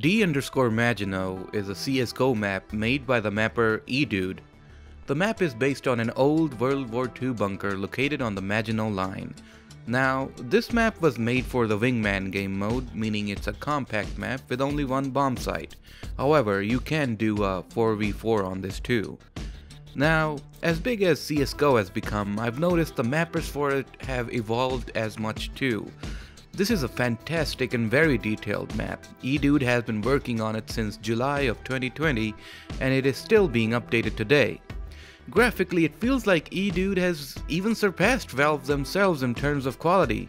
D underscore is a CSGO map made by the mapper eDude. The map is based on an old World War II bunker located on the Maginot Line. Now, this map was made for the Wingman game mode, meaning it's a compact map with only one bomb site. However, you can do a 4v4 on this too. Now, as big as CSGO has become, I've noticed the mappers for it have evolved as much too. This is a fantastic and very detailed map. eDude has been working on it since July of 2020 and it is still being updated today. Graphically, it feels like eDude has even surpassed Valve themselves in terms of quality.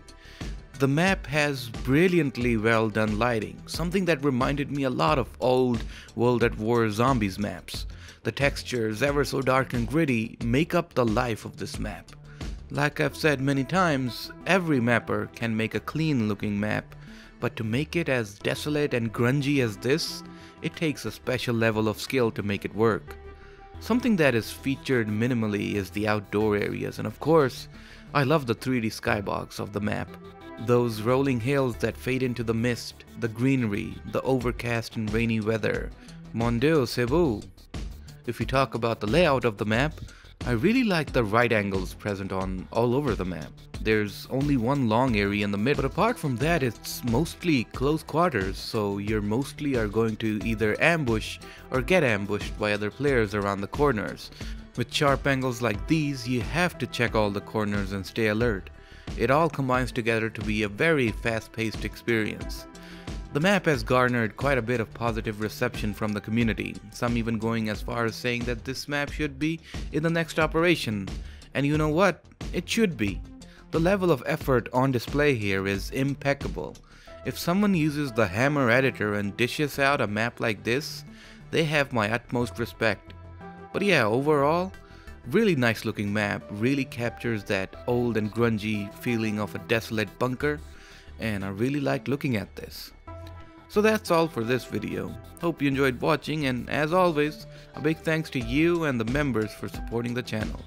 The map has brilliantly well done lighting, something that reminded me a lot of old World at War Zombies maps. The textures, ever so dark and gritty, make up the life of this map. Like I've said many times, every mapper can make a clean looking map, but to make it as desolate and grungy as this, it takes a special level of skill to make it work. Something that is featured minimally is the outdoor areas, and of course, I love the 3D skybox of the map. Those rolling hills that fade into the mist, the greenery, the overcast and rainy weather. Mon Dieu, c'est beau! If we talk about the layout of the map, I really like the right angles present on all over the map. There's only one long area in the middle, but apart from that it's mostly close quarters, so you're mostly are going to either ambush or get ambushed by other players around the corners. With sharp angles like these, you have to check all the corners and stay alert. It all combines together to be a very fast-paced experience. The map has garnered quite a bit of positive reception from the community, some even going as far as saying that this map should be in the next operation. And you know what? It should be. The level of effort on display here is impeccable. If someone uses the Hammer editor and dishes out a map like this, they have my utmost respect. But yeah, overall, really nice looking map, really captures that old and grungy feeling of a desolate bunker, and I really like looking at this. So that's all for this video. Hope you enjoyed watching and as always, a big thanks to you and the members for supporting the channel.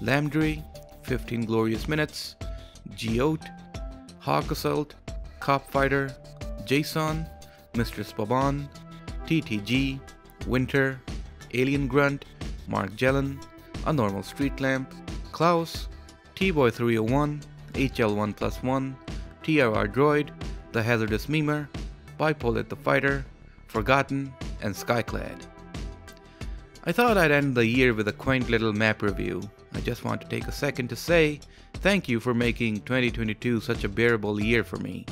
Lamdry, 15 Glorious Minutes, Geote, Hawk Assault, Cop Fighter, Jason, Mistress Baban, TTG, Winter, Alien Grunt, Mark Jelen, A Normal Street Lamp, Klaus, T-Boy301, HL1 plus 1, TRR Droid, The Hazardous Memer, Bipolet the Fighter, Forgotten, and Skyclad. I thought I'd end the year with a quaint little map review. I just want to take a second to say thank you for making 2022 such a bearable year for me.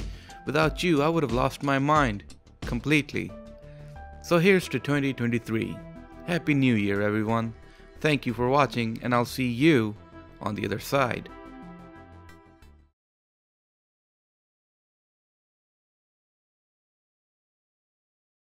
Without you, I would have lost my mind. Completely. So here's to 2023. Happy New Year, everyone. Thank you for watching, and I'll see you on the other side.